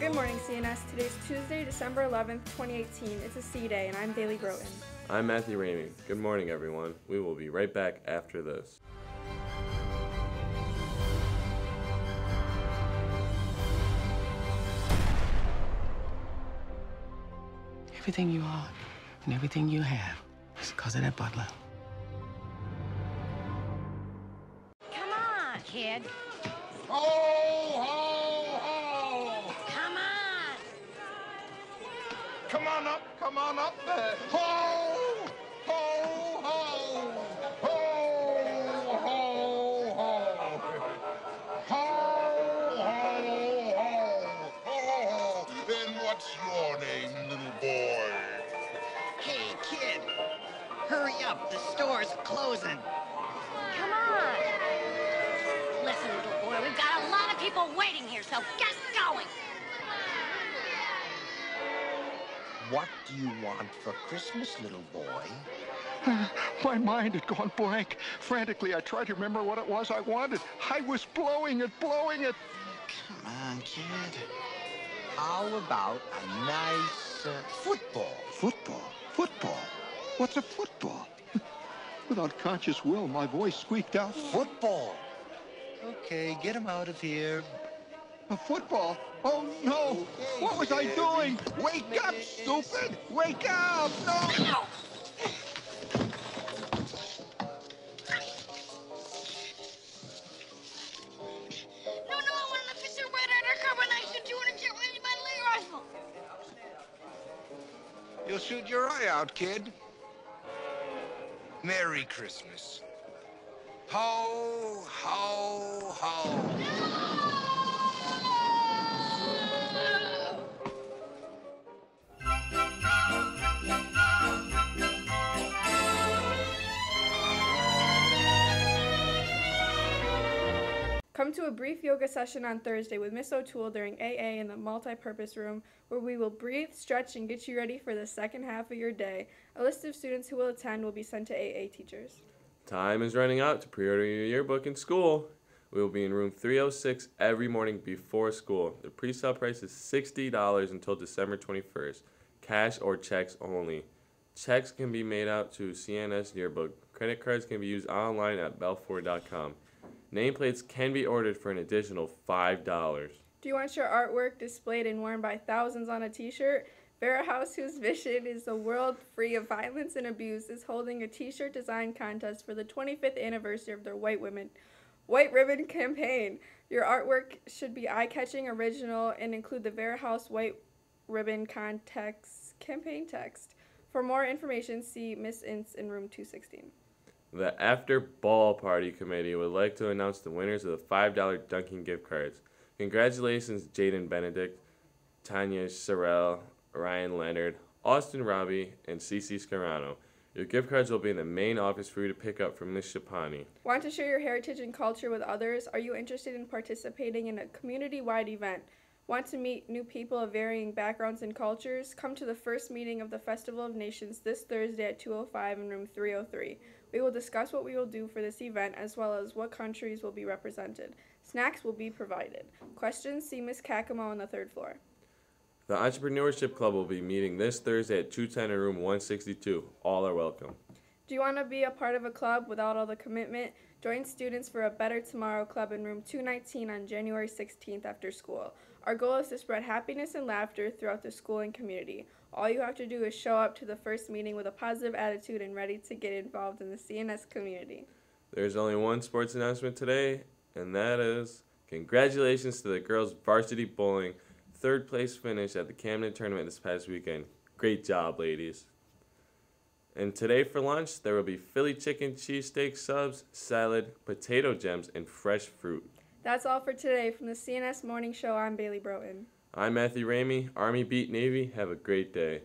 Good morning, CNS. Today's Tuesday, December 11th, 2018. It's a C day, and I'm Bailey Broughton. I'm Matthew Ramey. Good morning, everyone. We will be right back after this. Everything you are and everything you have is because of that butler. Come on, kid. Ho, Come on up, come on up there. Ho, ho, ho! Ho, ho, ho! Ho, ho, ho! Ho, ho! Then what's your name, little boy? Hey, kid! Hurry up, the store's closing. Come on. Listen, little boy, we've got a lot of people waiting here, so get going. What do you want for Christmas, little boy? My mind had gone blank. Frantically, I tried to remember what it was I wanted. I was blowing it, blowing it. Come on, kid. How about a nice uh, football? Football, football. What's a football? Without conscious will, my voice squeaked out. Football. Okay, get him out of here. A football? Oh no! What was I doing? Wake up, stupid! Wake up! No! No, no, I want an officer red undercover knife to do and get ready my leg rifle. You'll shoot your eye out, kid. Merry Christmas. Ho, ho, ho. Come to a brief yoga session on Thursday with Miss O'Toole during AA in the multi-purpose room, where we will breathe, stretch, and get you ready for the second half of your day. A list of students who will attend will be sent to AA teachers. Time is running out to pre order your yearbook in school. We will be in room 306 every morning before school. The pre sale price is $60 until December 21st. Cash or checks only. Checks can be made out to CNS Yearbook. Credit cards can be used online at balfour.com. Nameplates can be ordered for an additional $5. Do you want your artwork displayed and worn by thousands on a t-shirt? Vera House, whose vision is a world free of violence and abuse, is holding a t-shirt design contest for the 25th anniversary of their White Women White Ribbon campaign. Your artwork should be eye-catching, original, and include the Vera House White Ribbon context campaign text. For more information, see Miss Ince in room 216. The After Ball Party Committee would like to announce the winners of the $5 Dunkin' gift cards. Congratulations, Jaden Benedict, Tanya Sorrell, Ryan Leonard, Austin Robbie, and Cece Scarano. Your gift cards will be in the main office for you to pick up from Miss Shapani. Want to share your heritage and culture with others? Are you interested in participating in a community wide event? Want to meet new people of varying backgrounds and cultures? Come to the first meeting of the Festival of Nations this Thursday at 205 in room 303. We will discuss what we will do for this event as well as what countries will be represented. Snacks will be provided. Questions? See Ms. Kakamo on the third floor. The Entrepreneurship Club will be meeting this Thursday at 210 in room 162. All are welcome. Do you want to be a part of a club without all the commitment? Join Students for a Better Tomorrow Club in room 219 on January 16th after school. Our goal is to spread happiness and laughter throughout the school and community. All you have to do is show up to the first meeting with a positive attitude and ready to get involved in the CNS community. There's only one sports announcement today, and that is congratulations to the girls' varsity bowling third place finish at the Camden tournament this past weekend. Great job, ladies. And today for lunch, there will be Philly chicken cheesesteak subs, salad, potato gems, and fresh fruit. That's all for today from the CNS Morning Show. I'm Bailey Broughton. I'm Matthew Ramey, Army Beat Navy. Have a great day.